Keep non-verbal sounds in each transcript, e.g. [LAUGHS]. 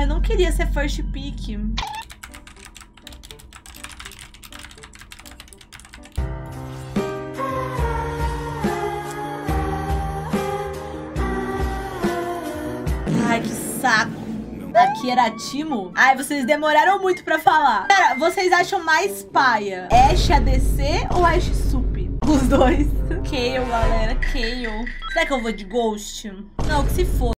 Ah, eu não queria ser first pick. Ai, que saco. Aqui era Timo? Ai, vocês demoraram muito pra falar. Cara, vocês acham mais paia? Ash ADC ou Ash Sup? Os dois. [LAUGHS] Kayle, galera. Kayle. Será que eu vou de Ghost? Não, que se for.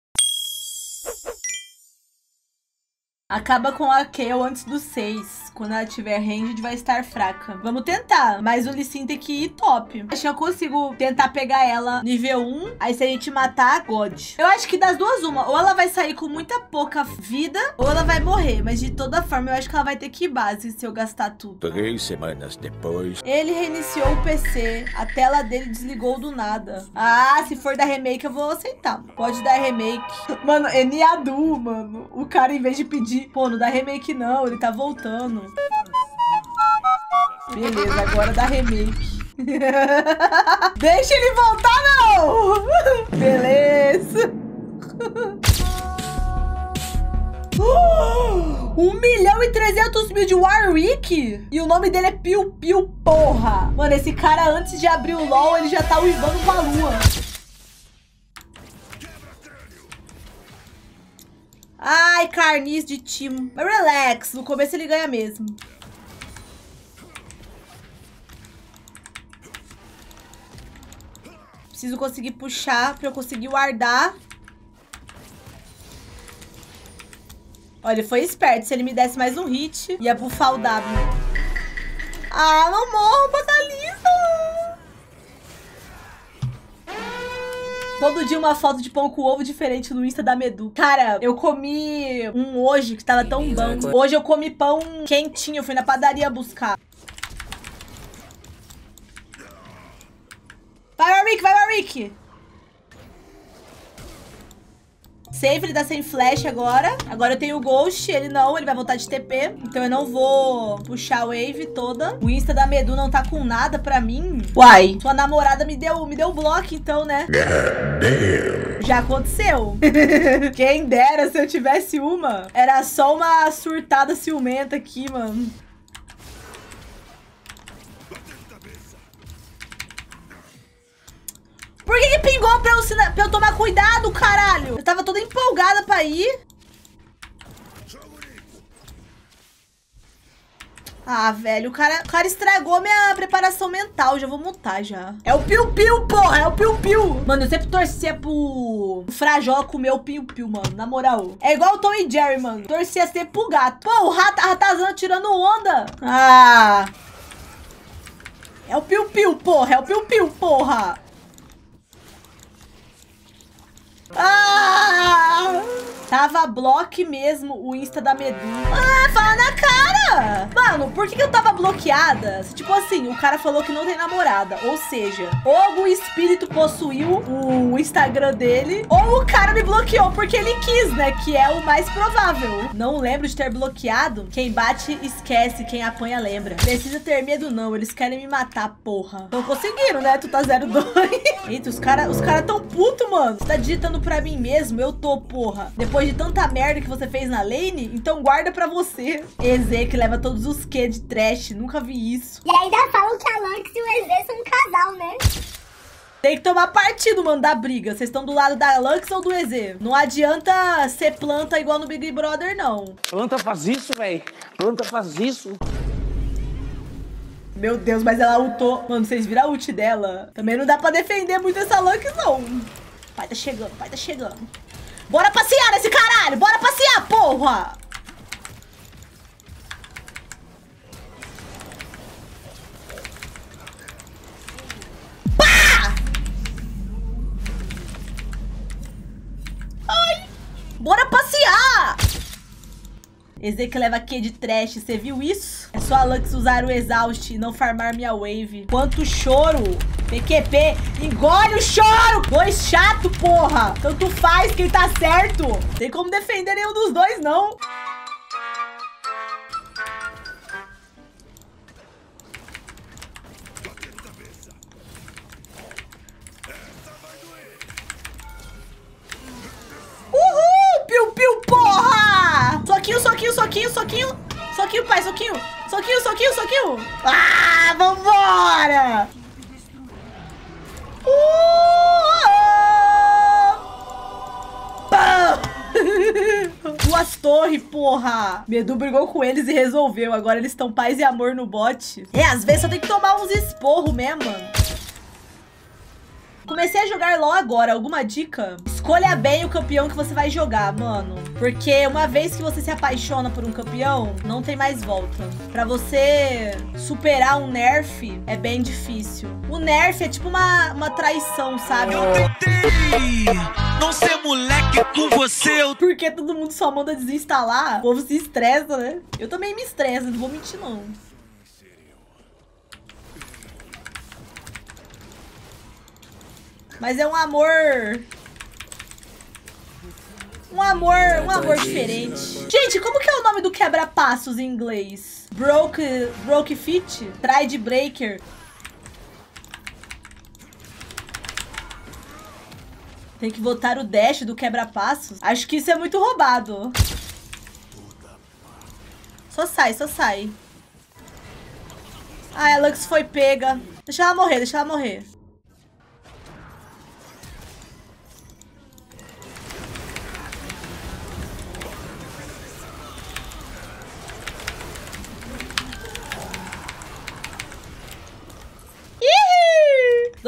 Acaba com a Kayle antes do 6. Quando ela tiver ranged, vai estar fraca. Vamos tentar. Mas o Lee Sin tem que ir top. Acho que eu consigo tentar pegar ela nível 1. Aí se a gente matar, God. Eu acho que das duas, uma. Ou ela vai sair com muita pouca vida, ou ela vai morrer. Mas de toda forma, eu acho que ela vai ter que ir base se eu gastar tudo. Três semanas depois. Ele reiniciou o PC. A tela dele desligou do nada. Ah, se for da remake, eu vou aceitar. Pode dar remake. [LAUGHS] Mano, é Niadu, mano. O cara, em vez de pedir, pô, não dá remake não, ele tá voltando. Beleza, agora dá remake. [LAUGHS] Deixa ele voltar, não! [LAUGHS] Beleza. [GASPS] Um milhão e trezentos mil de Warwick? E o nome dele é Piu Piu, porra. Mano, esse cara, antes de abrir o LoL, ele já tá uivando Valua. Ai, carniz de Timo. Mas relax, no começo ele ganha mesmo. Preciso conseguir puxar pra eu conseguir guardar. Olha, ele foi esperto. Se ele me desse mais um hit, ia bufar o W. Ah, não morro, Batalista! Todo dia uma foto de pão com ovo diferente no Insta da Medu. Cara, eu comi um hoje que tava tão bom. Hoje eu comi pão quentinho, eu fui na padaria buscar. Vai, Warwick, vai, Warwick! Safe, ele tá sem flash agora. Agora eu tenho o Ghost, ele não, ele vai voltar de TP. Então eu não vou puxar a wave toda. O Insta da Medu não tá com nada pra mim. Uai, sua namorada me deu, me deu bloco então, né? Já aconteceu. [LAUGHS] Quem dera se eu tivesse uma. Era só uma surtada ciumenta aqui, mano. Por que, que pingou pra eu, pra eu tomar cuidado, caralho? Eu tava toda empolgada pra ir. Ah, velho, o cara, o cara estragou minha preparação mental. Já vou mutar já. É o piu-piu, porra. É o piu-piu. Mano, eu sempre torcia pro Frajola comer o piu-piu, mano. Na moral. É igual o Tom e Jerry, mano. Torcia sempre pro gato. Pô, o rat ratazana tirando onda. Ah. É o piu-piu, porra. É o piu-piu, porra. Ah! Tava bloque mesmo o Insta da Medu. Ah, fala na cara! Mano, por que, que eu tava bloqueada? Tipo assim, o cara falou que não tem namorada. Ou seja, ou algum espírito possuiu o Instagram dele, ou o cara me bloqueou porque ele quis, né? Que é o mais provável. Não lembro de ter bloqueado. Quem bate, esquece. Quem apanha, lembra. Precisa ter medo, não. Eles querem me matar, porra. Não conseguiram, né? Tu tá 02. [LAUGHS] Eita, os caras os cara tão puto, mano. Você tá digitando pra mim mesmo? Eu tô, porra. Depois de tanta merda que você fez na lane, então guarda pra você. EZ que leva todos os Q de trash, nunca vi isso. E ainda falam que a Lux e o EZ são um casal, né? Tem que tomar partido, mano, da briga. Vocês estão do lado da Lux ou do EZ? Não adianta ser planta igual no Big Brother, não. Planta faz isso, velho. Planta faz isso. Meu Deus, mas ela ultou. Mano, vocês viram a ult dela? Também não dá pra defender muito essa Lux, não. Pai tá chegando, pai tá chegando. Bora passear nesse caralho! Bora passear, porra! Pá! Ai! Bora passear! EZ que leva Q de trash, você viu isso? É só a Lux usar o exaust e não farmar minha wave. Quanto choro! PQP, engole o choro! Dois chato, porra! Tanto faz quem tá certo! Tem como defender nenhum dos dois, não. Medu brigou com eles e resolveu. Agora eles estão paz e amor no bot. É, às vezes só tem que tomar uns esporros mesmo, mano. Comecei a jogar LoL agora. Alguma dica? Escolha bem o campeão que você vai jogar, mano. Porque uma vez que você se apaixona por um campeão, não tem mais volta. Pra você superar um nerf, é bem difícil. O nerf é tipo uma, uma traição, sabe? Eu tentei não ser moleque com você. Eu... Porque todo mundo só manda desinstalar. O povo se estressa, né? Eu também me estresso, não vou mentir, não. Mas é um amor... Um amor, um amor diferente. Gente, como que é o nome do quebra-passos em inglês? Broke, broke fit? Tride breaker? Tem que botar o dash do quebra-passos. Acho que isso é muito roubado. Só sai, só sai. Ah, a Lux foi pega. Deixa ela morrer, deixa ela morrer.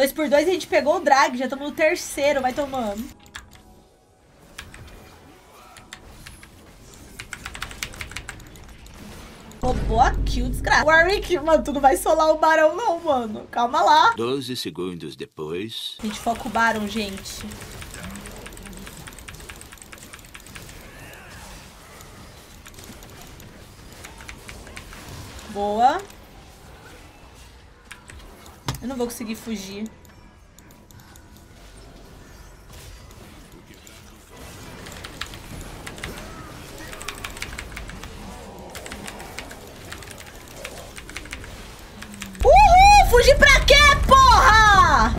Dois por dois a gente pegou o drag, já estamos no terceiro, vai tomando. Roubou a kill, desgraça. Warwick, mano, tu não vai solar o barão não, mano. Calma lá. 12 segundos depois. A gente foca o barão, gente. Boa. Eu não vou conseguir fugir. Uhul! Fugir pra quê, porra?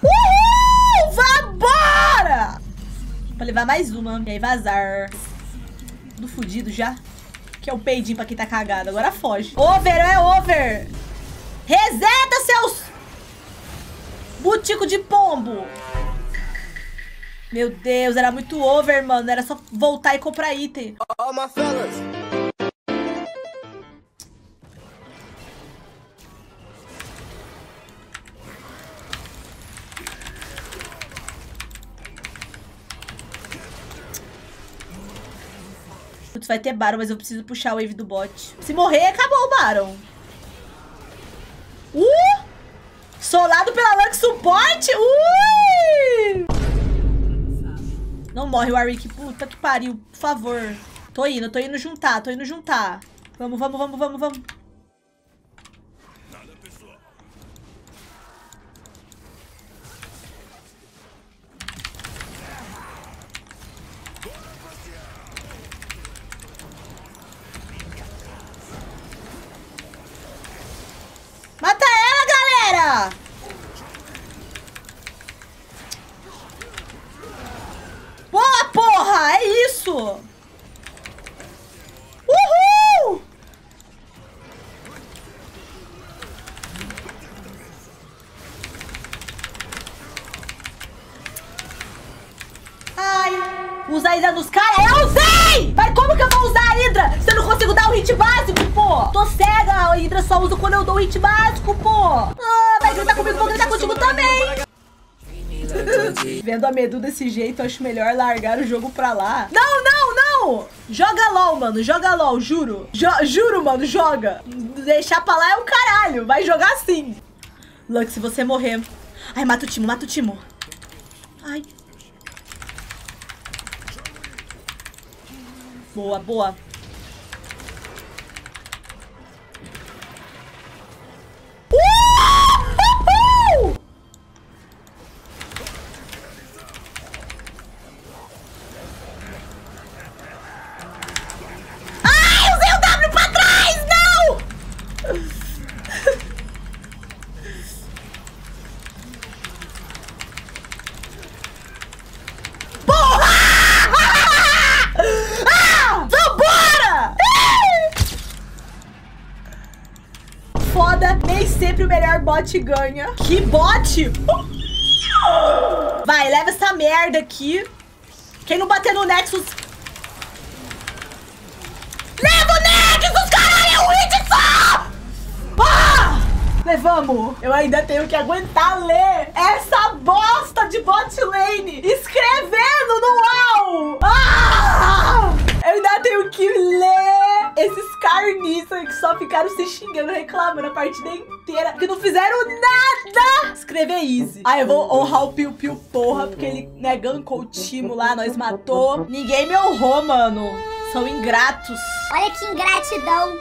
Uhul! Vambora! Pra levar mais uma. E aí vazar. Do fudido já. Que é o peidinho pra quem tá cagado. Agora foge. Over é over. Reseta, seus... Butico de pombo. Meu Deus, era muito over, mano. Era só voltar e comprar item. All my fellas. Putz, vai ter Baron, mas eu preciso puxar o wave do bot. Se morrer, acabou o Baron. Uh! Solado pela Lux Suporte? Ui! Não morre, Warwick. Puta que pariu. Por favor. Tô indo, tô indo juntar, tô indo juntar. Vamos, vamos, vamos, vamos, vamos. Mata ela, galera! Boa, porra! É isso! Uhul! Ai! Usa a Hydra nos caras? Eu usei! Mas como que eu vou usar a Hydra se eu não consigo dar o hit básico, pô? Tô cega, a Hydra só usa quando eu dou o hit básico, pô! Ah, vai gritar comigo, vou gritar contigo também! Vendo a Medu desse jeito, acho melhor largar o jogo pra lá. Não, não, não! Joga LOL, mano, joga LOL, juro. Jo juro, mano, joga. Deixar pra lá é o caralho, vai jogar sim. Lux, se você morrer... Ai, mata o Timo, mata o Timo. Ai. Boa, boa. Uhul! Ai, usei o W pra trás! Não! foda, nem sempre o melhor bot ganha. Que bot? Vai, leva essa merda aqui. Quem não bater no Nexus... Leva o Nexus, caralho! É hit só! Ah! Levamos. Eu ainda tenho que aguentar ler essa bosta de bot lane escrevendo no ficaram se xingando, reclamando a partida inteira, que não fizeram nada. Escrever easy. Ah, eu vou honrar o Piu Piu, porra, porque ele né, gankou o time lá, nós matou. Ninguém me honrou, mano. São ingratos. Olha que ingratidão.